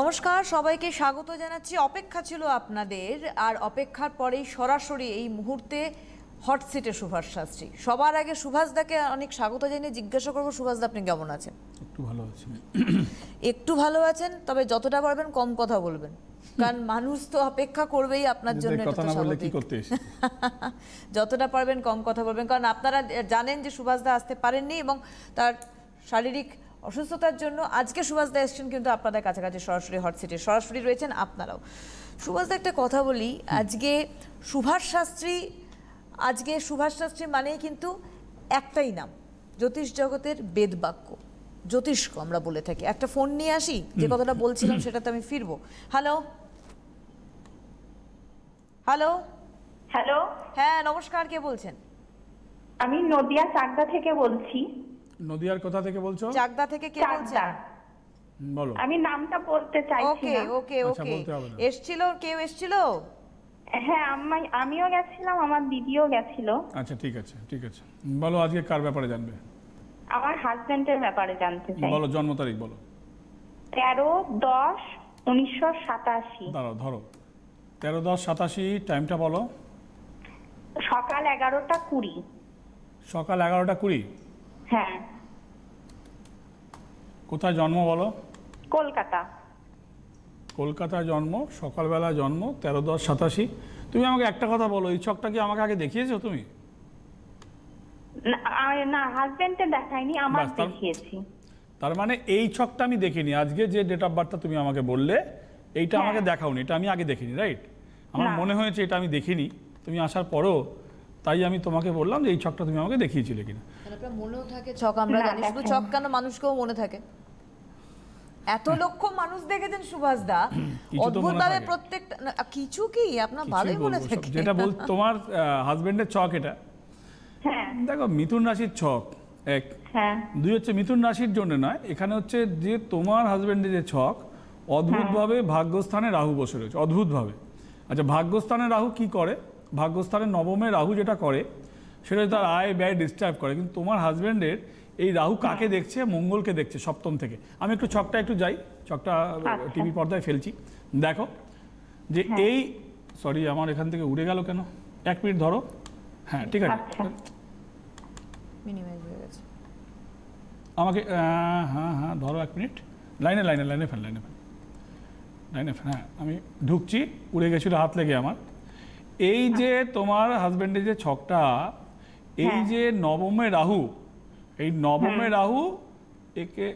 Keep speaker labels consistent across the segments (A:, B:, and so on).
A: নমস্কার সবাইকে স্বাগত জানাচ্ছি। অপেক্ষা ছিল আপনাদের আর অপেক্ষার পরেই সরাসরি এই মুহূর্তে হট সিটে সুভাষ শাস্ত্রী। সবার আগে সুভাষদাকে অনেক স্বাগত জানিয়ে জিজ্ঞাসা করব সুভাষদা আপনি কেমন আছেন?
B: একটু ভালো আছেন
A: একটু ভালো আছেন তবে যতটা পারবেন কম কথা বলবেন। কারণ মানুষ তো অপেক্ষা করবেই আপনার জন্য যতটা পারবেন কম কথা বলবেন কারণ আপনারা জানেন যে সুভাষদা আসতে পারেননি এবং তার শারীরিক অসুস্থতার জন্য আজকে সুভাষ দা এসেছেন কিন্তু আপনাদের কাছাকাছি সরাসরি হট সিটে। সরাসরি রয়েছেন আপনারাও। সুভাষদা একটা কথা বলি আজকে সুভাষ শাস্ত্রী আজকে সুভাষ শাস্ত্রী মানেই কিন্তু একটাই নাম জ্যোতিষ জগতের বেদবাক্য জ্যোতিষ্ক আমরা বলে থাকি। একটা ফোন নিয়ে আসি যে কথাটা বলছিলাম সেটাতে আমি ফিরবো। হ্যালো হ্যালো
C: হ্যালো
A: হ্যাঁ নমস্কার কে বলছেন?
C: আমি নদিয়া চাকদা থেকে বলছি।
B: নদিয়ার কথা থেকে বলছো?
A: চাকদা থেকে কে বলছেন
B: বলো।
C: আমি নামটা বলতে চাইছি
A: ওকে
C: না।
A: ওকে
B: আচ্ছা,
A: ওকে। এসছিল? কেউ এসছিল?
C: হ্যাঁ আমি আমিও গেছিলাম আমার দিদিও গেছিল।
B: আচ্ছা ঠিক আছে ঠিক আছে। বলো আজকে কার ব্যাপারে জানবে?
C: আমার হাজবেন্ডের ব্যাপারে জানতে চাই।
B: বলো জন্ম তারিখ বলো।
C: তেরো দশ উনিশশো সাতাশি।
B: দাঁড়াও ধরো। তেরো দশ সাতাশি টাইমটা বলো।
C: সকাল এগারোটা কুড়ি।
B: সকাল এগারোটা কুড়ি?
C: হ্যাঁ।
B: কোথায় জন্ম বলো?
C: কলকাতা।
B: কলকাতায় জন্ম সকালবেলা জন্ম তেরো দশ সাতাশি। তুমি আমাকে একটা কথা বলো এই ছকটা কি আমাকে আগে দেখিয়েছো তুমি?
C: না, হাজবেন্ডে দেখাইনি আমার
B: তার-
C: দেখিয়েছি।
B: তার মানে এই ছকটা আমি দেখিনি। আজকে যে ডেট অফ বার্থটা তুমি আমাকে বললে এইটা
C: হ্যাঁ।
B: আমাকে দেখাওনি এটা আমি আগে দেখিনি রাইট আমার মনে হয়েছে এটা আমি দেখিনি তুমি আসার পরও তাই আমি তোমাকে বললাম যে এই ছকটা তুমি আমাকে দেখিয়েছিলে কিনা।
A: মনেও থাকে ছক আমরা জানি শুধু ছক কেন মানুষকেও মনে থাকে? এত লক্ষ মানুষ দেখেছেন সুভাষ দা
B: কিছু তো
A: অদ্ভুত ভাবে
B: থাকে।
A: প্রত্যেকটা কিছু কি? আপনার ভালোই মনে থাকে
B: যেটা বল তোমার হাজবেন্ডের ছক এটা।
C: হ্যাঁ।
B: দেখো মিথুন রাশির ছক এক।
C: হ্যাঁ।
B: দুই হচ্ছে মিথুন রাশির জন্য নয় এখানে হচ্ছে যে তোমার হাজবেন্ডের যে ছক অদ্ভুতভাবে ভাগ্যস্থানে রাহু বসে রয়েছে অদ্ভুতভাবে আচ্ছা ভাগ্যস্থানে রাহু কি করে? ভাগ্যস্থানে নবমে রাহু যেটা করে সেটা তার আয় ব্যয় ডিস্টার্ব করে। কিন্তু তোমার হাজবেন্ডের এই রাহু কাকে দেখছে? মঙ্গলকে দেখছে সপ্তম থেকে। আমি একটু ছকটা একটু যাই। ছকটা
C: আচ্ছা।
B: টিভি পর্দায় ফেলছি। দেখো যে এই সরি আমার এখান থেকে উড়ে গেল কেন? এক মিনিট ধরো। হ্যাঁ ঠিক আছে।
C: আচ্ছা।
A: হয়ে
B: আমাকে হ্যাঁ হ্যাঁ ধরো এক মিনিট। লাইনে লাইনে লাইনে ফেল লাইনে ফেল। লাইনে ফেল হ্যাঁ আমি ঢুকছি উড়ে গেছিল হাত লেগে আমার। এই যে তোমার হাজব্যান্ডের যে ছকটা এই
C: হ্যাঁ।
B: যে নবমে রাহু এই নবমে রাহু একে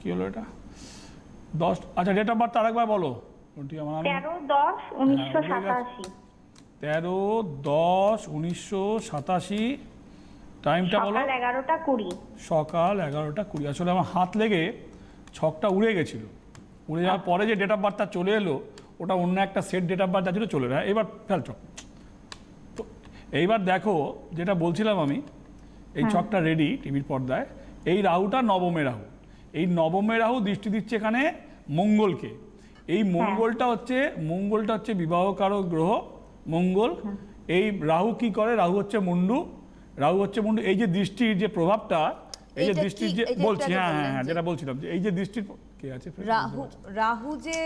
B: কি হলো এটা? দশ আচ্ছা ডেট অফ বার্থ আরেকবার বলো। ওটি আমার
C: তেরো দশ উনিশশো
B: হ্যাঁ।
C: সাতাশি।
B: তেরো দশ উনিশশো সাতাশি। টাইমটা বলো।
C: এগারোটা কুড়ি।
B: সকাল এগারোটা কুড়ি। আসলে আমার হাত লেগে ছকটা উড়ে গেছিল। উড়ে যাওয়ার পরে যে ডেট অফ বার্থটা চলে এলো ওটা অন্য একটা সেট ডেট অফ বার্থ ছিল চলে এবার ফেল চক তো এইবার দেখো যেটা বলছিলাম আমি এই ছকটা রেডি টিভির পর্দায়। এই রাহুটা নবমে রাহু। এই নবমে রাহু দৃষ্টি দিচ্ছে এখানে মঙ্গলকে। এই মঙ্গলটা হচ্ছে মঙ্গলটা হচ্ছে বিবাহকারক গ্রহ মঙ্গল। এই রাহু কি করে? রাহু হচ্ছে মুন্ডু। রাহু হচ্ছে মুন্ডু। এই যে দৃষ্টির যে প্রভাবটা এই যে দৃষ্টির যে বলছি হ্যাঁ হ্যাঁ হ্যাঁ যেটা বলছিলাম যে এই যে দৃষ্টির কে আছে?
A: রাহু রাহু যে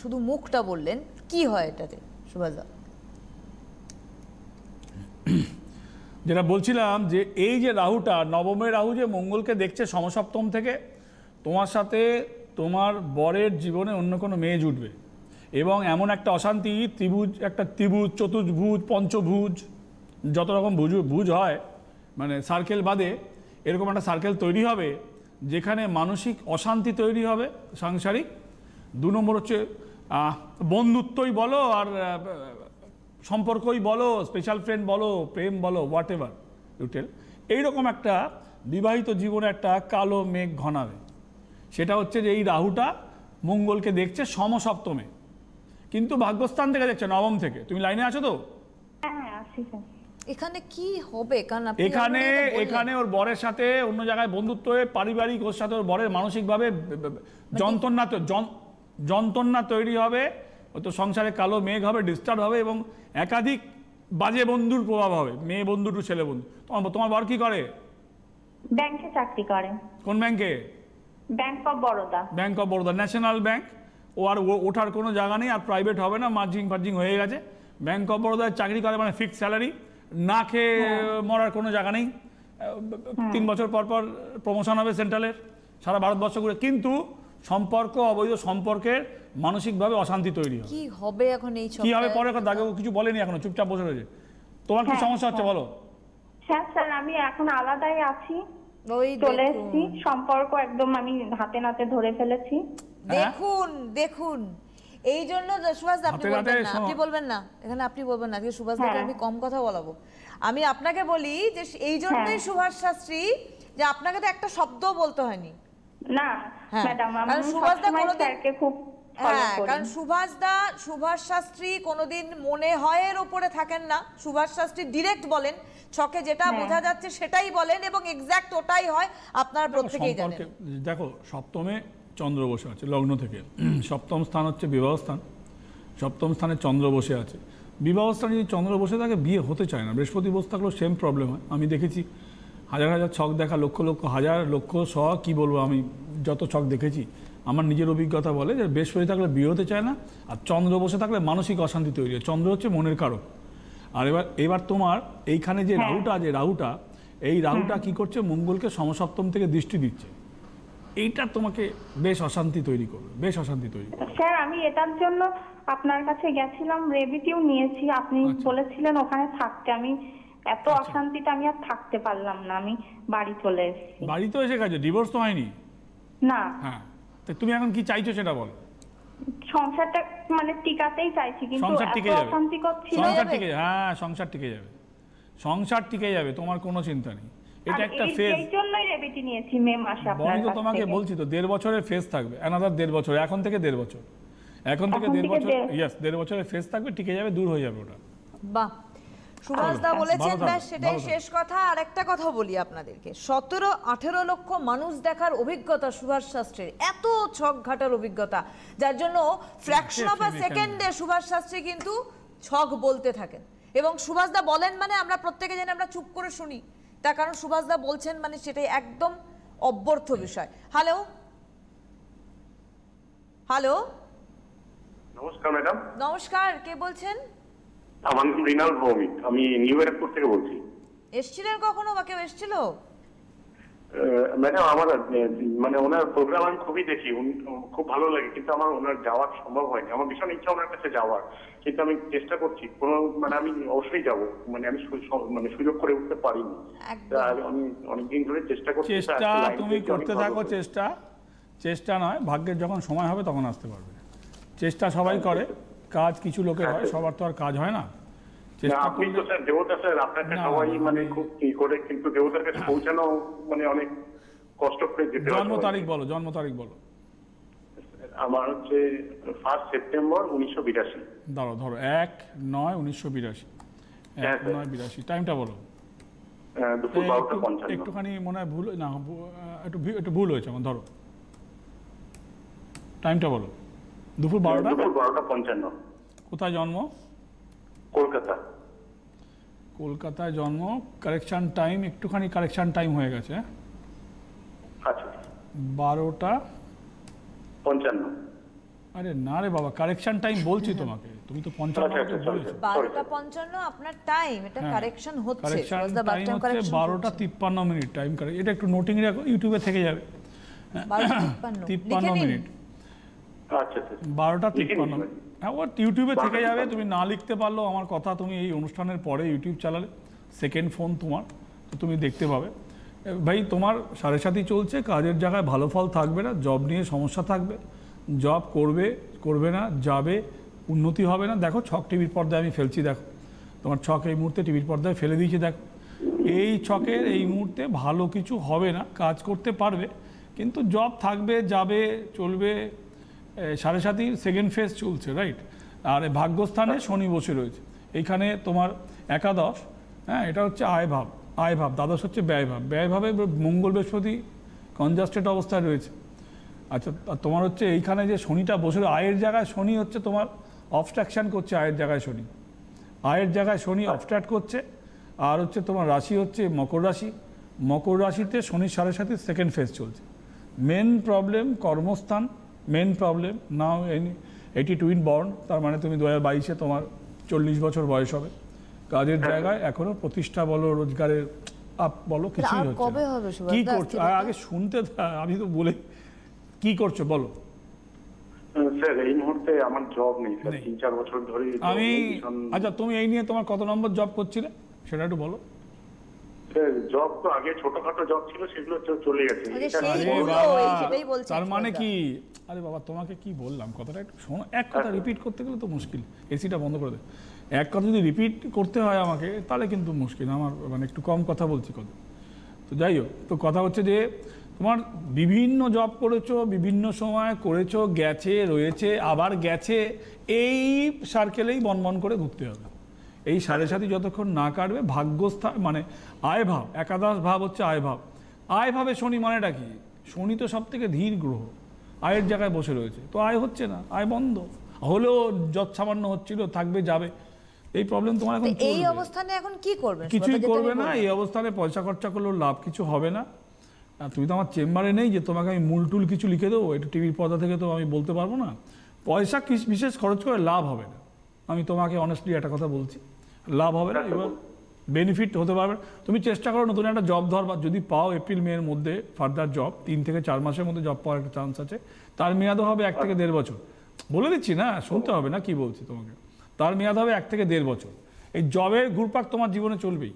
A: শুধু মুখটা বললেন কি হয় এটাতে সুভাষ
B: যেটা বলছিলাম যে এই যে রাহুটা নবমের রাহু যে মঙ্গলকে দেখছে সমসপ্তম থেকে, তোমার সাথে তোমার বরের জীবনে অন্য কোনো মেয়ে জুটবে এবং এমন একটা অশান্তি, ত্রিভুজ, একটা ত্রিভুজ, চতুর্ভুজ, পঞ্চভুজ, যত রকম ভুজ ভুজ হয় মানে সার্কেল বাদে, এরকম একটা সার্কেল তৈরি হবে, যেখানে মানসিক অশান্তি তৈরি হবে, সাংসারিক। দু নম্বর হচ্ছে বন্ধুত্বই বলো আর সম্পর্কই বলো স্পেশাল ফ্রেন্ড বলো প্রেম বলো হোয়াট এভার ইউটেল এইরকম একটা বিবাহিত জীবনে একটা কালো মেঘ ঘনাবে। সেটা হচ্ছে যে এই রাহুটা মঙ্গলকে দেখছে সমসপ্তমে। কিন্তু ভাগ্যস্থান থেকে দেখছে নবম থেকে। তুমি লাইনে আছো তো?
C: হ্যাঁ হ্যাঁ
A: এখানে কি হবে? কারণ
B: এখানে। এখানে ওর বরের সাথে অন্য জায়গায় বন্ধুত্ব হয়ে পারিবারিক ওর সাথে ওর বরের মানসিকভাবে ব- যন্ত্রণা যন্ত্রণা তৈরি হবে। ও তো সংসারে কালো মেঘ হবে ডিস্টার্ব হবে এবং একাধিক বাজে বন্ধুর প্রভাব হবে। মেয়ে বন্ধু টু ছেলে বন্ধু। তোমার তোমার বর কি করে?
C: ব্যাংকে চাকরি করে।
B: কোন ব্যাংকে
C: bank of Baroda
B: bank of Baroda national bank ও আর ওঠার কোনো জায়গা নেই আর প্রাইভেট হবে না মার্জিং ফার্জিং হয়ে গেছে। ব্যাংক অফ বরোদায় চাকরি করে মানে ফিক্সড স্যালারি না খেয়ে মরার কোনো জায়গা নেই। তিন বছর পর পর প্রমোশন হবে সেন্ট্রালের সারা ভারতবর্ষ ঘুরে। কিন্তু সম্পর্ক অবৈধ সম্পর্কের মানসিকভাবে অশান্তি তৈরি হয়
A: কি হবে এখন এই
B: কি হবে পরে কথা? আগে কিছু বলেনি এখনও চুপচাপ বসে রয়েছে। তোমার কি
C: হ্যাঁ,
B: সমস্যা হচ্ছে বলো?
C: হ্যাঁ স্যার আমি এখন আলাদাই আছি।
A: ওই
C: চলে এসেছি। সম্পর্ক একদম আমি হাতে নাতে ধরে ফেলেছি।
A: দেখুন দেখুন। এই জন্য সুভাষ আপনি বলবেন না। আপনি বলবেন না। এখানে আপনি বলবেন না। আজকে সুভাষ
C: হ্যাঁ।
A: আমি কম কথা বলাবো। আমি আপনাকে বলি যে এই জন্যই
C: হ্যাঁ।
A: সুভাষ শাস্ত্রী যে আপনাকে তো একটা শব্দ বলতে হয়নি।
C: না
A: হ্যাঁ,
C: ম্যাডাম আমি
A: সুভাষ দা কোনোদিন-
C: খুব
A: হ্যাঁ
C: করি
A: কারণ সুভাষ দা সুভাষ শাস্ত্রী কোনোদিন মনে হয়ের ওপরে থাকেন না। সুভাষ শাস্ত্রী ডিরেক্ট বলেন ছকে যেটা
C: হ্যাঁ।
A: বোঝা যাচ্ছে সেটাই বলেন এবং এক্স্যাক্ট ওটাই হয় আপনারা প্রত্যেকেই জানেন।
B: দেখো সপ্তমে চন্দ্র বসে আছে লগ্ন থেকে। সপ্তম স্থান হচ্ছে বিবাহ স্থান। সপ্তম স্থানে চন্দ্র বসে আছে। বিবাহ স্থানে যদি চন্দ্র বসে থাকে বিয়ে হতে চায় না। বৃহস্পতি বসে থাকলেও সেম প্রবলেম হয়। আমি দেখেছি হাজার হাজার ছক দেখা লক্ষ লক্ষ হাজার লক্ষ শ কি বলব আমি যত ছক দেখেছি আমার নিজের অভিজ্ঞতা বলে যে বৃহস্পতি থাকলে বিয়ে হতে চায় না আর চন্দ্র বসে থাকলে মানসিক অশান্তি তৈরি হয়। চন্দ্র হচ্ছে মনের কারক। আর এবার এবার তোমার এইখানে যে রাহুটা যে রাহুটা এই রাহুটা কি করছে? মঙ্গলকে সমসপ্তম থেকে দৃষ্টি দিচ্ছে। এইটা তোমাকে বেশ অশান্তি তৈরি করবে বেশ অশান্তি তৈরি
C: স্যার আমি এটার জন্য আপনার কাছে গেছিলাম রেবিটিও নিয়েছি। আপনি
B: আচ্ছা।
C: বলেছিলেন ওখানে থাকতে। আমি এত অশান্তিতে আমি আর থাকতে পারলাম না। আমি বাড়ি চলে এসেছি।
B: বাড়ি তো এসে গেছে ডিভোর্স তো হয়নি?
C: না।
B: হ্যাঁ। তো তুমি এখন কি চাইছো সেটা বলো।
C: সংসারটা মানে টিকাতেই চাইছি কিন্তু
B: সংসার টিকে যাবে। সংসার টিকে হ্যাঁ সংসার টিকে যাবে। সংসার টিকে যাবে তোমার কোনো চিন্তা নেই। এটা একটা ফেজ
C: এই জন্যই রেবিটি নিয়েছি মে মাসে আপনার
B: তোমাকে বলছি তো দেড় বছরের ফেজ থাকবে। অ্যানাদার দেড় বছর এখন থেকে দেড় বছর। এখন থেকে দেড় বছর ইয়েস দেড় বছরের ফেজ থাকবে টিকে যাবে দূর হয়ে যাবে ওটা।
A: বাহ। সুভাষ দা
B: ভালো
A: বলেছেন ব্যাস সেটাই শেষ কথা। আর একটা কথা বলি আপনাদেরকে। সতেরো আঠেরো লক্ষ মানুষ দেখার অভিজ্ঞতা সুভাষ শাস্ত্রীর। এত ছক ঘাটার অভিজ্ঞতা। যার জন্য ফ্র্যাকশন অফ আ সেকেন্ডে সুভাষ শাস্ত্রী কিন্তু ছক বলতে থাকেন। এবং সুভাষ দা বলেন মানে আমরা প্রত্যেকে জানি আমরা চুপ করে শুনি। তার কারণ সুভাষ দা বলছেন মানে সেটাই একদম অব্যর্থ বিষয়। হ্যালো হ্যালো
D: নমস্কার ম্যাডাম।
A: নমস্কার কে বলছেন?
D: আমার নাম রিনাল ভৌমিক আমি নিউ ব্যারাকপুর থেকে বলছি।
A: এসছিলেন কখনো? বা কেউ এসছিল?
D: ম্যাডাম আমার মানে ওনার প্রোগ্রাম আমি খুবই দেখি। খুব ভালো লাগে। কিন্তু আমার ওনার যাওয়ার সম্ভব হয়নি। আমার ভীষণ ইচ্ছা ওনার কাছে যাওয়ার। কিন্তু আমি চেষ্টা করছি। কোনো মানে আমি অবশ্যই যাব। মানে আমি মানে সুযোগ করে উঠতে পারিনি। আমি অনেকদিন ধরে চেষ্টা করছি
B: চেষ্টা তুমি করতে থাকো চেষ্টা। চেষ্টা নয় ভাগ্যের যখন সময় হবে তখন আসতে পারবে। চেষ্টা সবাই করে। কাজ কিছু লোকের হয় সবার তো আর কাজ হয় না।
D: আপনি তো স্যার দেবতা স্যার আপনাকে সবাই মানে খুব ই করে কিন্তু দেবতার কাছে পৌঁছানো মানে অনেক কষ্ট করে যেতে
B: জন্ম তারিখ বলো জন্ম তারিখ বলো।
D: আমার হচ্ছে ফার্স্ট সেপ্টেম্বর উনিশশো বিরাশি।
B: ধরো ধরো এক নয় উনিশশো বিরাশি।
D: হ্যাঁ,
B: এক নয় বিরাশি টাইমটা বলো।
D: দুপুর বারোটা
B: একটুখানি মনে হয় ভুল না একটু একটু ভুল হয়েছে আমার ধরো। টাইমটা বলো। দুপুর বারোটা?
D: দুপুর বারোটা পঞ্চান্ন।
B: কোথায় জন্ম?
D: কলকাতা।
B: কলকাতায় জন্ম কারেকশন টাইম একটুখানি কারেকশন টাইম হয়ে গেছে হ্যাঁ?
D: আচ্ছা
B: বারোটা
D: পঞ্চান্ন
B: আরে না রে বাবা কারেকশন টাইম বলছি তোমাকে তুমি তো পঞ্চান্ন
D: আচ্ছা, আচ্ছা.
A: বারোটা পঞ্চান্ন আপনার টাইম এটা
B: হ্যাঁ।
A: কারেকশন হচ্ছে
B: কারেকশন টাইম হচ্ছে
A: কারেকশন
B: বারোটা তিপ্পান্ন মিনিট টাইম কারেক্ট এটা একটু নোটিং রাখো ইউটিউবে থেকে যাবে
A: বারোটা তিপ্পান্ন
B: তিপ্পান্ন
A: লিখে নিন
B: মিনিট বারোটা
D: লিখে
B: তিপ্পান্ন। হ্যাঁ ও ইউটিউবে থেকে যাবে তুমি না লিখতে পারলেও আমার কথা তুমি এই অনুষ্ঠানের পরে ইউটিউব চালালে সেকেন্ড ফোন তোমার তো তুমি দেখতে পাবে। ভাই তোমার সাড়ে সাথী চলছে কাজের জায়গায় ভালো ফল থাকবে না জব নিয়ে সমস্যা থাকবে জব করবে করবে না যাবে উন্নতি হবে না। দেখো ছক টিভির পর্দায় আমি ফেলছি দেখো। তোমার ছক এই মুহূর্তে টিভির পর্দায় ফেলে দিয়েছি দেখো। এই ছকের এই মুহূর্তে ভালো কিছু হবে না কাজ করতে পারবে কিন্তু জব থাকবে যাবে চলবে সাড়ে সাতির সেকেন্ড ফেজ চলছে রাইট আর ভাগ্যস্থানে শনি বসে রয়েছে। এইখানে তোমার একাদশ হ্যাঁ এটা হচ্ছে আয় ভাব আয় ভাব, দ্বাদশ হচ্ছে ব্যয় ভাব। ব্যয় ভাবে মঙ্গল বৃহস্পতি কনজাস্টেড অবস্থায় রয়েছে। আচ্ছা তোমার হচ্ছে এইখানে যে শনিটা বসে আয়ের জায়গায় শনি হচ্ছে তোমার অবস্ট্রাকশন করছে, আয়ের জায়গায় শনি। আয়ের জায়গায় শনি অবস্ট্রাক্ট করছে, আর হচ্ছে তোমার রাশি হচ্ছে মকর রাশি। মকর রাশিতে শনির সাড়ে সাথে সেকেন্ড ফেজ চলছে। মেন প্রবলেম কর্মস্থান মেন প্রবলেম নাও এইটি টুইন বর্ন তার মানে তুমি দু হাজার বাইশে তোমার চল্লিশ বছর বয়স হবে। কাজের জায়গায় এখনও প্রতিষ্ঠা বলো রোজগারের আপ বলো কিছুই হচ্ছে কি করছ? আগে শুনতে আমি তো বলে কি করছ বলো?
D: স্যার এই মুহূর্তে আমার জব নেই স্যার
B: নেই।
D: তিন চার বছর ধরে
B: আমি আচ্ছা তুমি এই নিয়ে তোমার কত নম্বর জব করছিলে? সেটা একটু বলো।
D: জব তো আগে ছোটখাটো জব ছিল সেগুলো চলে গেছে।
A: বলছি
B: তার মানে কি? আরে বাবা তোমাকে কি বললাম? কথাটা একটু শোনো এক কথা রিপিট করতে গেলে তো মুশকিল। এসিটা বন্ধ করে দে। এক কথা যদি রিপিট করতে হয় আমাকে তাহলে কিন্তু মুশকিল। আমার মানে একটু কম কথা বলছি কথা। তো যাই হোক তো কথা হচ্ছে যে তোমার বিভিন্ন জব করেছ বিভিন্ন সময় করেছ গেছে রয়েছে আবার গেছে এই সার্কেলেই বনবন করে ঘুরতে হবে। এই সাড়ে সাথে যতক্ষণ না কাটবে ভাগ্যস্থান মানে আয় ভাব একাদশ ভাব হচ্ছে আয় ভাব আয় ভাবে শনি মানেটা কি? শনি তো সব থেকে ধীর গ্রহ আয়ের জায়গায় বসে রয়েছে। তো আয় হচ্ছে না আয় বন্ধ। হলেও যৎ সামান্য হচ্ছিল থাকবে যাবে। এই প্রবলেম তোমার এখন
A: এই অবস্থানে এখন কি করবে?
B: কিছুই করবে না এই অবস্থানে পয়সা খরচা করলেও লাভ কিছু হবে না। তুমি তো আমার চেম্বারে নেই যে তোমাকে আমি মূল টুল কিছু লিখে দেবো এটা টিভির পর্দা থেকে তো আমি বলতে পারব না। পয়সা কিস- বিশেষ খরচ করে লাভ হবে না। আমি তোমাকে অনেস্টলি একটা কথা বলছি। লাভ হবে না এবার বেনিফিট হতে পারবে। তুমি চেষ্টা করো নতুন একটা জব ধরবা যদি পাও এপ্রিল মে এর মধ্যে ফার্দার জব তিন থেকে চার মাসের মধ্যে জব পাওয়ার একটা চান্স আছে। তার মেয়াদও হবে এক থেকে দেড় বছর। বলে দিচ্ছি না শুনতে হবে না কি বলছি তোমাকে। তার মেয়াদ হবে এক থেকে দেড় বছর। এই জবের ঘুরপাক তোমার জীবনে চলবেই।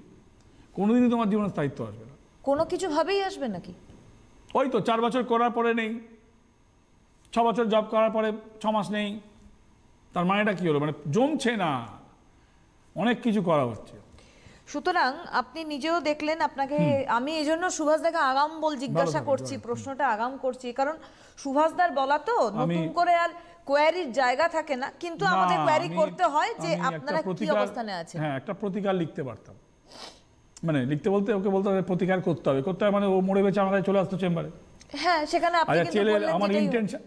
B: কোনোদিনই তোমার জীবনে স্থায়িত্ব আসবে না।
A: কোনো কিছু ভাবেই আসবে নাকি?
B: ওই তো চার বছর করার পরে নেই। ছ বছর জব করার পরে ছ মাস নেই। তার মানেটা কি হলো? মানে জমছে না? অনেক কিছু করা হচ্ছে।
A: সুতরাং আপনি নিজেও দেখলেন আপনাকে আমি এই জন্য সুভাষদাকে আগাম বল জিজ্ঞাসা করছি প্রশ্নটা আগাম করছি কারণ সুভাষদার বলা তো নতুন করে আর কোয়ারির জায়গা থাকে না কিন্তু আমাদের কোয়ারি করতে হয় যে আপনারা কি অবস্থানে আছেন।
B: হ্যাঁ একটা প্রতিকার লিখতে পারতাম। মানে লিখতে বলতে ওকে বলতে হবে প্রতিকার করতে হবে। করতে হবে মানে ও মরে বেঁচে আমার কাছে চলে আসতো চেম্বারে।
A: হ্যাঁ সেখানে আপনি
B: আচ্ছা
A: কিন্তু বললেন
B: আমার ইন্টেনশন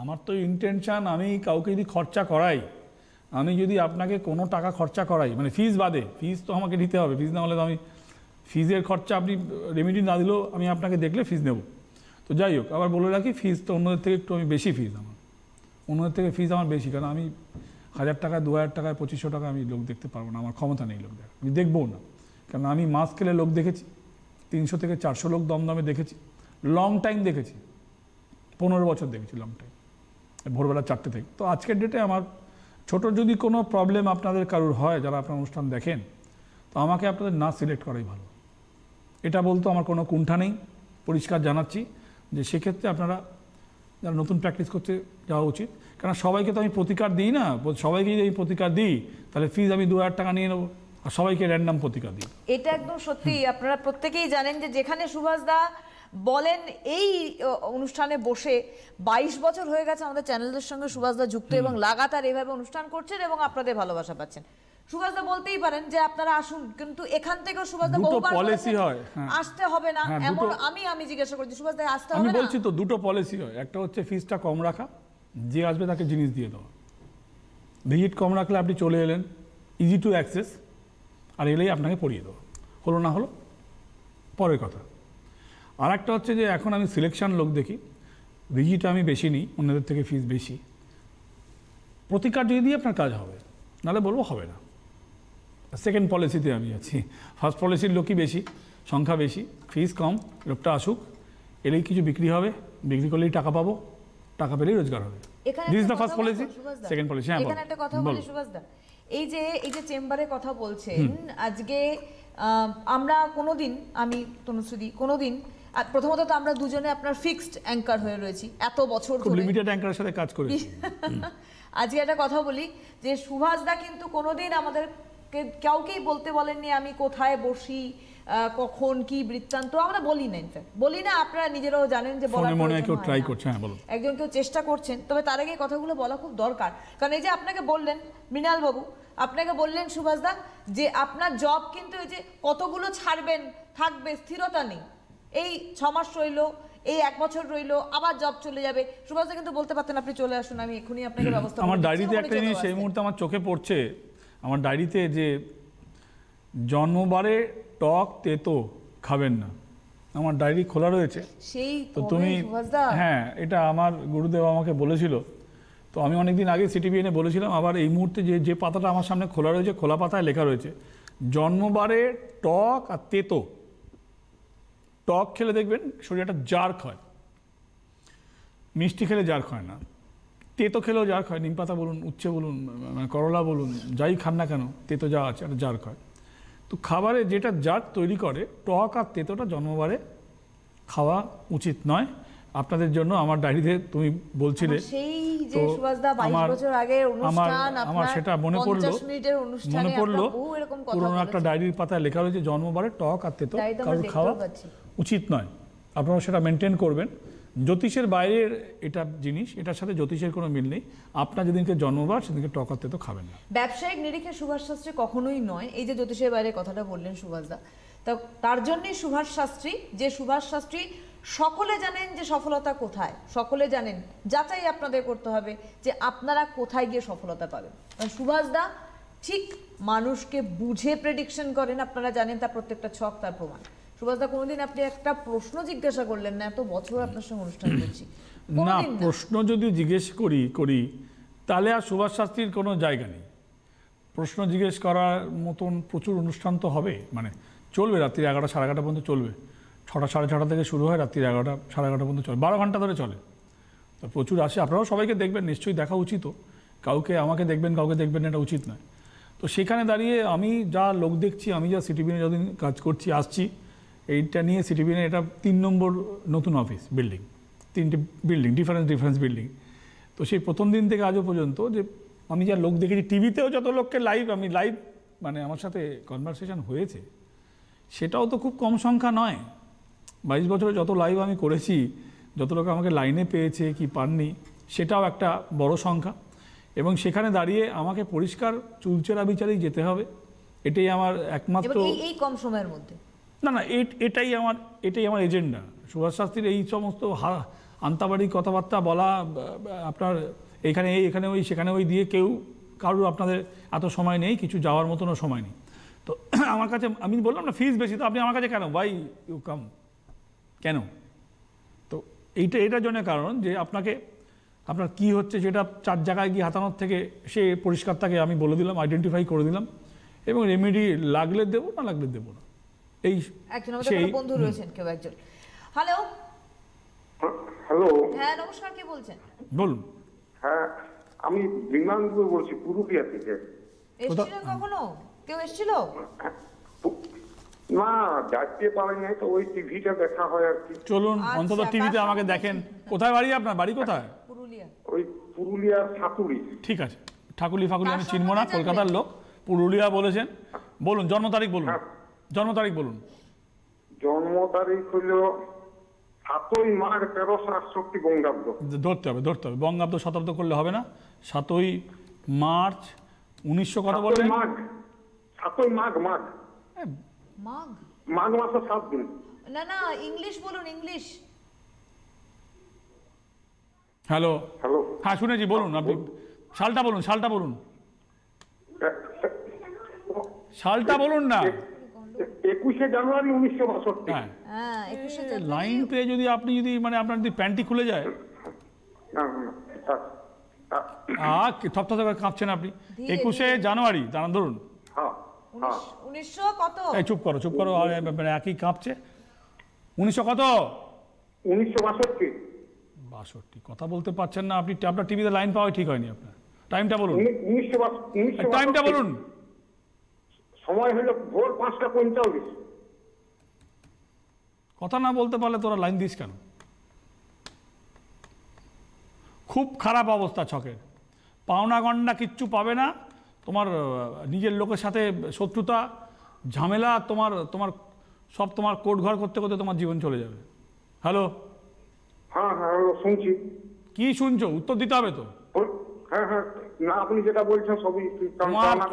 B: আমার তো ইন্টেনশন আমি কাউকে যদি খরচা করাই, আমি যদি আপনাকে কোনো টাকা খরচা করাই মানে ফিজ বাদে ফিজ তো আমাকে দিতে হবে ফিজ না হলে তো আমি ফিজের খরচা আপনি রেমিডি না দিলেও আমি আপনাকে দেখলে ফিজ নেব। তো যাই হোক, আবার বলে রাখি ফিজ তো অন্যদের থেকে একটু আমি বেশি ফিজ আমার। অন্যদের থেকে ফিজ আমার বেশি, কারণ আমি হাজার টাকায় দু হাজার টাকায় পঁচিশশো টাকা আমি লোক দেখতে পারব না, আমার ক্ষমতা নেই লোক দেখা আমি দেখবও না, কারণ আমি মাস খেলে লোক দেখেছি, তিনশো থেকে চারশো লোক দমদমে দেখেছি লং টাইম দেখেছি, পনেরো বছর দেখেছি লং টাইম ভোরবেলা চারটে থেকে। তো আজকের ডেটে আমার ছোট যদি কোনো প্রবলেম আপনাদের কারোর হয়, যারা আপনার অনুষ্ঠান দেখেন, তো আমাকে আপনাদের না সিলেক্ট করাই ভালো। এটা বলতে আমার কোনো কুণ্ঠা নেই। পরিষ্কার জানাচ্ছি যে সেক্ষেত্রে আপনারা যারা নতুন প্র্যাকটিস করতে যাওয়া উচিত কারণ সবাইকে তো আমি প্রতিকার দিই না সবাইকে যদি আমি প্রতিকার দিই, তাহলে ফিজ আমি দু হাজার টাকা নিয়ে নেব, আর সবাইকে র্যান্ডাম প্রতিকার দিই।
A: এটা একদম সত্যি। আপনারা প্রত্যেকেই জানেন যে যেখানে সুভাষ দা বলেন এই অনুষ্ঠানে বসে বাইশ বছর হয়ে গেছে আমাদের চ্যানেলের সঙ্গে সুভাষ দা যুক্ত এবং লাগাতার এভাবে অনুষ্ঠান করছেন এবং আপনাদের ভালোবাসা পাচ্ছেন। সুভাষ দা বলতেই পারেন যে আপনারা আসুন কিন্তু এখান থেকেও সুভাষ দা
B: দুটো
A: বহুবার
B: policy হয়, হ্যাঁ।
A: আসতে হবে না
B: হ্যাঁ,
A: এমন আমি আমি জিজ্ঞাসা করছি সুভাষ দা আসতে
B: আমি
A: হবে না?
B: বলছি তো দুটো পলিসি হয়। একটা হচ্ছে ফিজটা কম রাখা যে আসবে তাকে জিনিস দিয়ে দেওয়া। ভিজিট কম রাখলে আপনি চলে এলেন ইজি টু অ্যাক্সেস আর এলেই আপনাকে পড়িয়ে দেওয়া। হলো না হলো পরের কথা। আর একটা হচ্ছে যে এখন আমি সিলেকশন লোক দেখি ভিজিট আমি বেশি নিই অন্যদের থেকে ফিস বেশি। প্রতিকার যদি দিয়ে আপনার কাজ হবে নাহলে বলব হবে না। সেকেন্ড পলিসিতে আমি আছি। ফার্স্ট পলিসির লোকই বেশি সংখ্যা বেশি ফিস কম লোকটা আসুক এলেই কিছু বিক্রি হবে বিক্রি করলেই টাকা পাবো টাকা পেলেই রোজগার হবে। This the first policy second policy হ্যাঁ
A: এখানে একটা কথা বলি এই যে এই যে চেম্বারে কথা বলছেন আজকে আমরা কোনোদিন আমি তনুশ্রী কোনোদিন প্রথমত তো আমরা দুজনে আপনার ফিক্সড অ্যাঙ্কার হয়ে রয়েছি এত বছর ধরে।
B: লিমিটেড অ্যাঙ্কারের সাথে কাজ করেছি।
A: আজকে একটা কথা বলি যে সুভাষ দা কিন্তু কোনোদিন আমাদেরকে কাউকেই বলতে বলেননি আমি কোথায় বসি কখন কি বৃত্তান্ত আমরা বলি না ইনফ্যাক্ট বলি না আপনারা নিজেরাও জানেন যে
B: ট্রাই
A: না।
B: করছে হ্যাঁ
A: একজন কেউ চেষ্টা করছেন তবে তার আগে কথাগুলো বলা খুব দরকার। কারণ এই যে আপনাকে বললেন মৃণাল বাবু আপনাকে বললেন সুভাষদা যে আপনার জব কিন্তু এই যে কতগুলো ছাড়বেন থাকবে স্থিরতা নেই। এই ছ মাস রইল এই এক বছর রইল আবার জব চলে যাবে। সুভাষদা কিন্তু বলতে পারতেন আপনি চলে আসুন আমি এখনই আপনাকে ব্যবস্থা
B: আমার ডায়েরিতে একটা জিনিস সেই মুহূর্তে আমার চোখে পড়ছে আমার ডায়েরিতে যে জন্মবারে টক তেতো খাবেন না আমার ডায়েরি খোলা রয়েছে।
A: সেই
B: তো তুমি? হ্যাঁ এটা আমার গুরুদেব আমাকে বলেছিল। তো আমি অনেকদিন আগে সিটিভিএনে বলেছিলাম আবার এই মুহূর্তে যে যে পাতাটা আমার সামনে খোলা রয়েছে খোলা পাতায় লেখা রয়েছে জন্মবারে টক আর তেতো। টক খেলে দেখবেন শরীরটা জার্ক হয়। মিষ্টি খেলে জার্ক হয় না। তেতো খেলেও জার্ক হয়। নিম পাতা বলুন উচ্ছে বলুন মানে করলা বলুন যাই খান না কেন তেতো যা আছে একটা জার্ক হয়। তো খাবারে যেটা জার্ক তৈরি করে টক আর তেতোটা জন্মবারে খাওয়া উচিত নয়। আপনাদের জন্য আমার ডায়েরিতে তুমি বলছিলে তো আমার- আমার সেটা মনে পড়ল
A: 50 মিনিটের অনুষ্ঠানে
B: মনে পড়ল পুরোনো একটা। ডায়েরির পাতায় লেখা রয়েছে জন্মবারে টক আর তেতো কারোর খাওয়া। উচিত নয়। আপনারা সেটা মেনটেন করবেন। জ্যোতিষের বাইরের এটা জিনিস, এটার সাথে জ্যোতিষের কোনো মিল নেই। আপনার যেদিনকে জন্মবার, সেদিনকে টকাতে তো খাবেন না।
A: ব্যবসায়িক নিরিখে সুভাষ শাস্ত্রী কখনোই নয়। এই যে জ্যোতিষের বাইরে কথাটা বললেন সুভাষদা তা তার জন্যই সুভাষ শাস্ত্রী, যে সুভাষ শাস্ত্রী সকলে জানেন যে সফলতা কোথায়, সকলে জানেন, যাচাই আপনাদের করতে হবে যে আপনারা কোথায় গিয়ে সফলতা পাবেন। সুভাষদা ঠিক মানুষকে বুঝে প্রেডিকশন করেন, আপনারা জানেন তার প্রত্যেকটা ছক, তার প্রমাণ। সুভাষদা কোনোদিন আপনি একটা প্রশ্ন জিজ্ঞাসা করলেন না? এত বছর আপনার সঙ্গে অনুষ্ঠান করছি।
B: না প্রশ্ন যদি জিজ্ঞেস করি করি তাহলে আর সুভাষ শাস্ত্রীর কোনো জায়গা নেই। প্রশ্ন জিজ্ঞেস করার মতন প্রচুর অনুষ্ঠান তো হবে। মানে চলবে রাত্রি এগারোটা সাড়ে এগারোটা পর্যন্ত চলবে। ছটা সাড়ে ছটা থেকে শুরু হয় রাত্রি এগারোটা সাড়ে এগারোটা পর্যন্ত চলে। বারো ঘণ্টা ধরে চলে। তো প্রচুর আসে। আপনারাও সবাইকে দেখবেন নিশ্চয়ই দেখা উচিত কাউকে আমাকে দেখবেন কাউকে দেখবেন এটা উচিত নয়। তো সেখানে দাঁড়িয়ে আমি যা লোক দেখছি আমি যা সিটিভিনে যতদিন কাজ করছি আসছি এইটা নিয়ে সিটি সিটিভিনে এটা তিন নম্বর নতুন অফিস বিল্ডিং তিনটে বিল্ডিং ডিফারেন্স ডিফারেন্স বিল্ডিং তো সেই প্রথম দিন থেকে আজও পর্যন্ত যে আমি যা লোক দেখেছি, টিভিতেও যত লোককে লাইভ আমি লাইভ মানে আমার সাথে কনভারসেশন হয়েছে, সেটাও তো খুব কম সংখ্যা নয়। বাইশ বছরে যত লাইভ আমি করেছি, যত লোক আমাকে লাইনে পেয়েছে কি পাননি, সেটাও একটা বড় সংখ্যা। এবং সেখানে দাঁড়িয়ে আমাকে পরিষ্কার চুলচেরা বিচারেই যেতে হবে, এটাই আমার একমাত্র
A: এই কম সময়ের মধ্যে।
B: না না, এট- এটাই আমার এটাই আমার এজেন্ডা। সুভাষ শাস্ত্রীর এই সমস্ত আন্তাবাড়ি কথাবার্তা বলা আপনার এখানে এই, এখানে ওই, সেখানে ওই দিয়ে কেউ কারোর আপনাদের এত সময় নেই, কিছু যাওয়ার মতনও সময় নেই। তো আমার কাছে, আমি বললাম না ফিজ বেশি, তো আপনি আমার কাছে কেন? ওয়াই ইউ কাম কেন? তো এইটা, এটার জন্য কারণ যে আপনাকে, আপনার কি হচ্ছে সেটা চার জায়গায় গিয়ে হাতানোর থেকে সে পরিষ্কার তাকে আমি বলে দিলাম আইডেন্টিফাই করে দিলাম। এবং রেমেডি লাগলে দেবো, না লাগলে দেবো না। এই
A: একজন আমাদের বন্ধু রয়েছেন কেউ একজন। হ্যালো
D: হ্যালো
A: হ্যাঁ নমস্কার কে বলছেন?
B: বলুন।
D: হ্যাঁ আমি বিমানপুর বলছি পুরুলিয়া থেকে।
A: এসেছিলেন কখনো? কেউ এসেছিল?
D: না যাইতে পারি নাই তো ওই টিভিটা দেখা হয় আর কি।
B: চলুন
A: আচ্ছা,
B: অন্তত টিভিতে আমাকে দেখেন। কোথায় বাড়ি আপনার? বাড়ি কোথায়?
A: পুরুলিয়া।
D: ওই পুরুলিয়ার সাতুরি
B: ঠিক আছে। ঠাকুলি ফাকুলি আমি চিনব না কলকাতার লোক। পুরুলিয়া বলেছেন। বলুন জন্ম তারিখ বলুন।
D: হ্যাঁ।
B: জন্ম তারিখ বলুন।
D: জন্ম তারিখ হইল সাতই মাঘ তেরোশো আটষট্টি বঙ্গাব্দ।
B: ধরতে হবে ধরতে হবে। বঙ্গাব্দ শতাব্দ করলে হবে না। সাতই মার্চ উনিশশো কত বললেন?
D: মাঘ সাতই মাঘ মাঘ।
B: হ্যাঁ,
A: মাঘ?
D: মাঘ মাসের সাত দিন।
A: না না ইংলিশ বলুন ইংলিশ।
B: হ্যালো।
D: হ্যালো।
B: হ্যাঁ শুনেছি বলুন আপনি। সালটা বলুন সালটা বলুন। সালটা বলুন না।
D: একুশে জানুয়ারি উনিশশো বাষট্টি।
B: হ্যাঁ।
A: হ্যাঁ
B: লাইন পেয়ে যদি আপনি যদি মানে আপনার যদি প্যান্টি খুলে যায়। আ থপথপ করে কাঁপছেন আপনি। একুশে জানুয়ারি দাঁড়ান ধরুন।
D: হ্যাঁ হ্যাঁ।
A: উনিশশো
B: চুপ করো চুপ করো মানে একই কাঁপছে। উনিশশো কত?
D: উনিশশো বাষট্টি।
B: বাষট্টি কথা বলতে পারছেন না আপনি। আপনার টিভিতে লাইন পাওয়া ঠিক হয়নি আপনার। টাইমটা বলুন। টাইমটা বলুন।
D: সময় হলো ভোর পাঁচটা পঁয়তাল্লিশ
B: কথা না বলতে পারলে তোরা লাইন দিস কেন? খুব খারাপ অবস্থা ছকের। পাওনা গন্ডা কিচ্ছু পাবে না তোমার নিজের লোকের সাথে শত্রুতা ঝামেলা তোমার তোমার সব তোমার কোট ঘর করতে করতে তোমার জীবন চলে যাবে। হ্যালো?
D: হ্যাঁ হ্যাঁ শুনছি।
B: কি শুনছো? উত্তর দিতে হবে তো।
D: হ্যাঁ হ্যাঁ। না আপনি যেটা বলছেন সবই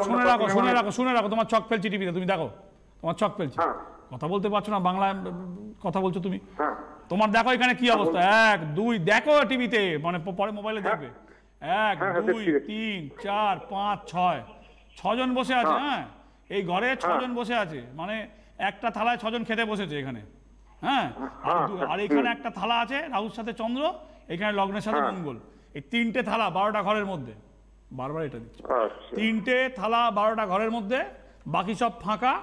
B: শুনে রাখো শুনে রাখো শুনে রাখো তোমার চক ফেলছি টিভিতে তুমি দেখো তোমার চক ফেলছি।
D: হ্যাঁ।
B: কথা বলতে পারছ না বাংলায় কথা বলছো তুমি।
D: হ্যাঁ।
B: তোমার দেখো এখানে কি অবস্থা? এক দুই দেখো টিভিতে মানে পরে মোবাইলে দেখবে। এক
D: হ্যাঁ, হ্যাঁ,
B: দুই। তিন চার পাঁচ ছয়। ছজন বসে আছে হ্যাঁ। এই ঘরে ছজন বসে আছে মানে একটা থালায় ছজন খেতে বসেছে এখানে হ্যাঁ? আর
D: হ্যাঁ,
B: এখানে একটা থালা আছে রাহুর সাথে চন্দ্র এখানে লগ্নের সাথে
D: হ্যাঁ।
B: মঙ্গল। এই তিনটে থালা বারোটা ঘরের মধ্যে। বারবার এটা দিচ্ছি।
D: আচ্ছা।
B: তিনটে থালা বারোটা ঘরের মধ্যে বাকি সব ফাঁকা।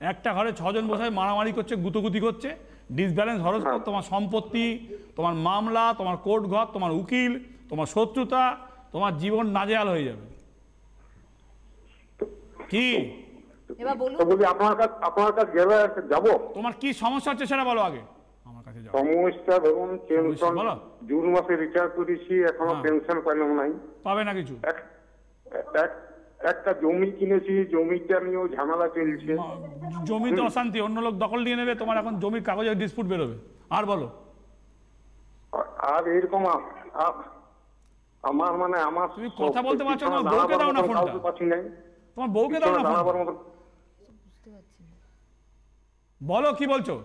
B: একটা ঘরে ছজন বসে মারামারি করছে গুতোগুতি করছে। ডিসব্যালেন্স হরস্কোপ তোমার সম্পত্তি তোমার মামলা তোমার কোর্ট ঘর তোমার উকিল তোমার শত্রুতা তোমার জীবন নাজেহাল হয়ে যাবে। কি? তোমার কি সমস্যা হচ্ছে সেটা বলো আগে। আমার কাছে
D: সমস্যা ধরুন পেনশন জুন মাসে রিচার্জ করেছি এখনও
B: হ্যাঁ।
D: পেনশন পাইলাম নাই।
B: পাবে না কিছু।
D: একটা জমি কিনেছি জমিটা নিয়েও ঝামেলা চলছে।
B: জমিতে অশান্তি অন্য লোক দখল নিয়ে নেবে তোমার এখন জমির কাগজে ডিসপুট বেরোবে। আর বলো।
D: আর- এরকম আমার মানে আমার
B: তুমি কথা বলতে পারছ না, বউকে দাও না
D: মতো
B: ফোনটা। তোমার বউকে দাও না
D: দাঁড়াবার
B: ফোন।
D: মতো
B: বলো কি বলছো?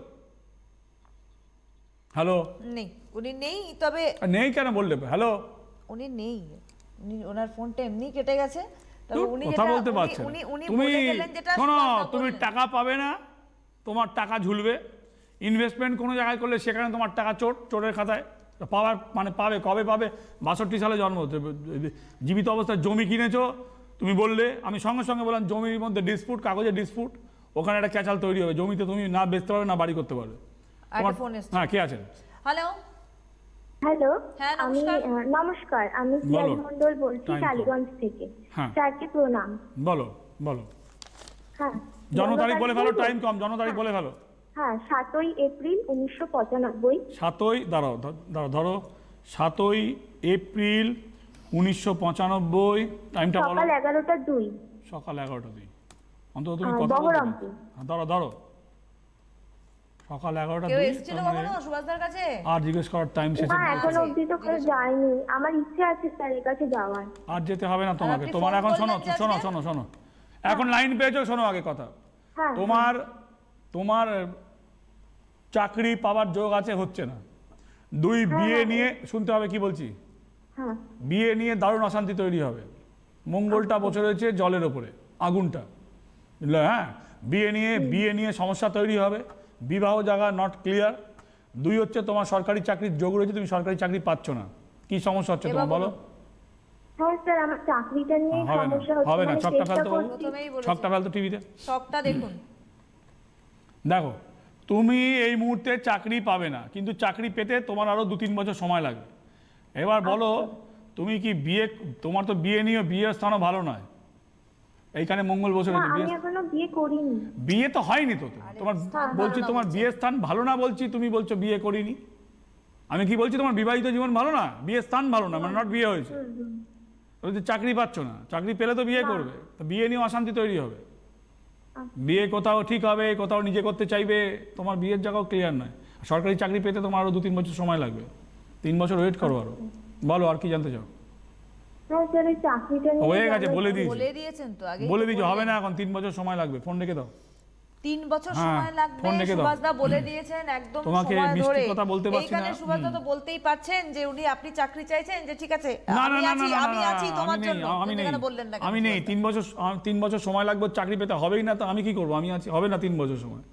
B: হ্যালো?
A: নেই উনি নেই তবে
B: নেই কেন বললে? হ্যালো?
A: উনি নেই। উনি ওনার ফোনটা এমনি কেটে গেছে।
B: কথা বলতে
A: উনি-
B: পারছে না।
A: উনি উনি
B: তুমি শোনো তুমি টাকা পাবে না তোমার টাকা ঝুলবে। ইনভেস্টমেন্ট কোনো জায়গায় করলে সেখানে তোমার টাকা চোট চোরের খাতায় পাওয়ার মানে পাবে কবে পাবে? বাষট্টি সালে জন্ম। জীবিত অবস্থায় জমি কিনেছো তুমি বললে আমি সঙ্গে সঙ্গে বললাম জমির মধ্যে ডিসপুট কাগজে ডিসপুট ওখানে একটা ক্যাচাল তৈরি হবে। জমিতে তুমি না বেচতে পারবে না বাড়ি করতে পারবে। হ্যাঁ কে আছেন?
A: হ্যালো
E: হ্যালো
A: হ্যাঁ,
E: আমি
A: নমস্কার।
E: আমি পিয়াজ মন্ডল বলছি টালিগঞ্জ থেকে
B: হ্যাঁ।
E: স্যারকে প্রণাম
B: বলো বলো
E: হ্যাঁ
B: জন্ম তারিখ বলে
E: বলব?
B: টাইম কম জন্ম তারিখ বলে ফেলো
E: হ্যাঁ সাতই এপ্রিল উনিশশো পঁচানব্বই
B: সাতই দাঁড়াও দাঁড়াও ধরো সাতই এপ্রিল উনিশশো পঁচানব্বই টাইমটা বলো
E: সকাল এগারোটা দুই
B: সকাল এগারোটা দিই অন্তত তুমি কথা বলতে
E: বহরমপুর।
B: পারো। হ্যাঁ, সকাল এগারোটা
A: কেউ এসেছিল কখনো সুভাষদার কাছে?
B: আর জিজ্ঞেস করার টাইম শেষে
E: না এখন অব্দি তো কেউ যায়নি। আমার ইচ্ছে আছে স্যারের কাছে যাওয়ার।
B: আর যেতে হবে না তোমাকে। তোমার এখন শোনো শোনো শোনো শোনো। এখন লাইন পেয়েছ শোনো আগে কথা।
E: হ্যাঁ।
B: তোমার তোমার চাকরি পাওয়ার যোগ আছে হচ্ছে না। দুই বিয়ে নিয়ে শুনতে হবে কি বলছি?
E: হ্যাঁ।
B: বিয়ে নিয়ে দারুণ অশান্তি তৈরি হবে। মঙ্গলটা বসে রয়েছে জলের ওপরে আগুনটা। হ্যাঁ? বিয়ে নিয়ে বিয়ে নিয়ে সমস্যা তৈরি হবে। বিবাহ জায়গা নট ক্লিয়ার দুই হচ্ছে তোমার সরকারি চাকরির যোগ রয়েছে তুমি সরকারি চাকরি পাচ্ছ না। কি সমস্যা হচ্ছে তোমার বলো?
E: হ্যাঁ স্যার আমার চাকরিটা নিয়ে
B: হবে না হবে না
E: মানে
B: ছকটা ফেলতে বলো। ছকটা ফেলতো টিভিতে।
A: দেখুন।
B: দেখো তুমি এই মুহূর্তে চাকরি পাবে না কিন্তু চাকরি পেতে তোমার আরও দু তিন বছর সময় লাগবে। এবার বলো তুমি কি বিয়ে তোমার তো বিয়ে নিয়ে বিয়ের স্থানও ভালো নয়। এইখানে মঙ্গল বসে বিয়ে
E: এখনও বিয়ে করিনি।
B: বিয়ে তো হয়নি তো তোমার বলছি তোমার বিয়ের স্থান ভালো না বলছি তুমি বলছো বিয়ে করিনি। আমি কি বলছি তোমার বিবাহিত জীবন ভালো না? বিয়ের স্থান ভালো না মানে নট বিয়ে হয়েছে। তুমি চাকরি পাচ্ছ না। চাকরি পেলে তো বিয়ে করবে। তো বিয়ে নিয়ে অশান্তি তৈরি হবে। বিয়ে কোথাও ঠিক হবে কোথাও নিজে করতে চাইবে তোমার বিয়ের জায়গাও ক্লিয়ার নয়। সরকারি চাকরি পেতে তোমার আরও দু তিন বছর সময় লাগবে। তিন বছর ওয়েট করো আরও। বলো আর কি জানতে চাও?
E: হ্যাঁ
B: হয়ে গেছে বলে দিয়েছি।
A: বলে দিয়েছেন তো আগে
B: বলে দিয়েছি হবে না এখন তিন বছর সময় লাগবে ফোন রেখে দাও।
A: তিন বছর সময় লাগবে
B: ফোন রেখে দাও।
A: সুভাষদা বলে দিয়েছেন একদম
B: তোমাকে মিষ্টি কথা বলতে পারছি
A: এইখানে
B: না।
A: সুভাষদা তো বলতেই পারছেন যে উনি আপনি চাকরি চাইছেন যে ঠিক আছে
B: না না
A: আমি
B: না না
A: আছি আমি আছি তোমার
B: নেই
A: জন্য
B: আমি নেই।
A: বললেন না
B: আমি নেই তিন বছর তিন বছর সময় লাগবে চাকরি পেতে হবেই না তো আমি কি করব? আমি আছি হবে না তিন বছর সময়।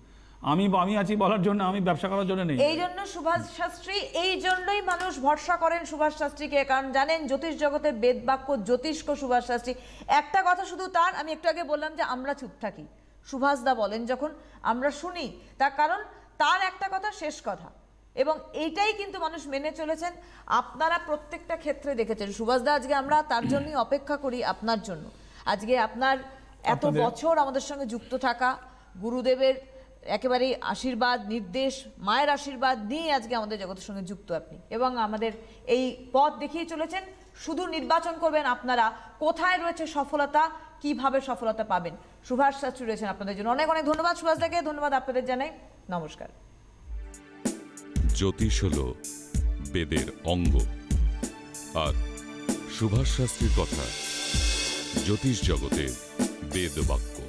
B: আমি আমি আছি বলার জন্য আমি ব্যবসা করার জন্য নেই।
A: এই জন্য সুভাষ শাস্ত্রী এই জন্যই মানুষ ভরসা করেন সুভাষ শাস্ত্রীকে কারণ জানেন জ্যোতিষ জগতে বেদ বাক্য জ্যোতিষ্ক সুভাষ শাস্ত্রী। একটা কথা শুধু তার আমি একটু আগে বললাম যে আমরা চুপ থাকি। সুভাষদা বলেন যখন আমরা শুনি তার কারণ তার একটা কথা শেষ কথা। এবং এইটাই কিন্তু মানুষ মেনে চলেছেন আপনারা প্রত্যেকটা ক্ষেত্রে দেখেছেন। সুভাষদা আজকে আমরা তার জন্যই অপেক্ষা করি আপনার জন্য। আজকে আপনার এত বছর আমাদের সঙ্গে যুক্ত থাকা গুরুদেবের একেবারে আশীর্বাদ, নির্দেশ, মায়ের আশীর্বাদ নিয়ে আজকে আমাদের জগতের সঙ্গে যুক্ত আপনি। এবং আমাদের এই পথ দেখিয়ে চলেছেন, শুধু নির্বাচন করবেন আপনারা, কোথায় রয়েছে সফলতা, কীভাবে সফলতা পাবেন? সুভাষ শাস্ত্রী রয়েছেন আপনাদের জন্য। অনেক অনেক ধন্যবাদ সুভাষ দাকে, ধন্যবাদ আপনাদের জানাই। নমস্কার।
F: জ্যোতিষ হল বেদের অঙ্গ। আর সুভাষ শাস্ত্রীর কথা জ্যোতিষ জগতে বেদ বাক্য